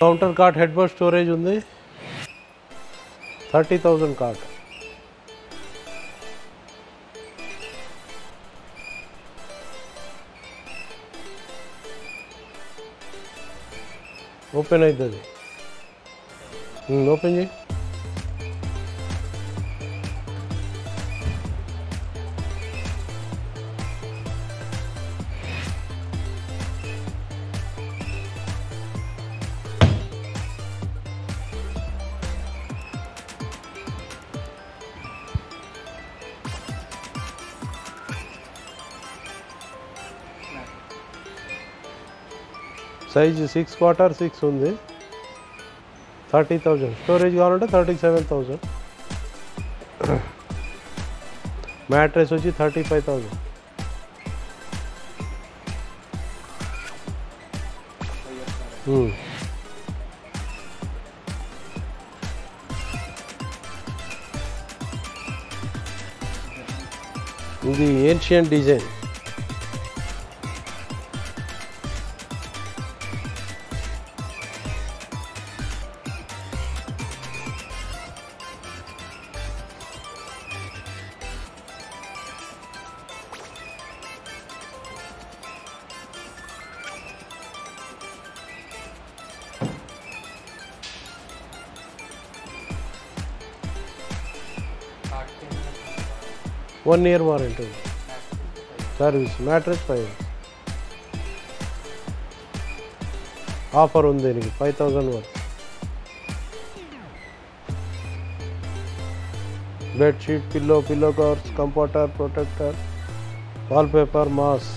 counter cart head board storage ఉంది thirty thousand cart open అవుతుంది open చేయి size six quarter six ఉంది thirty thousand storage కావాలంటే thirty seven thousand mattress వచ్చి thirty five thousand ఇది ancient design one year warranty ఉంది. Service mattress five. Offer ఉంది దీనికి ఫైవ్ థౌజండ్ వరకు. Bedsheet pillow pillow covers comforter protector wallpaper mass.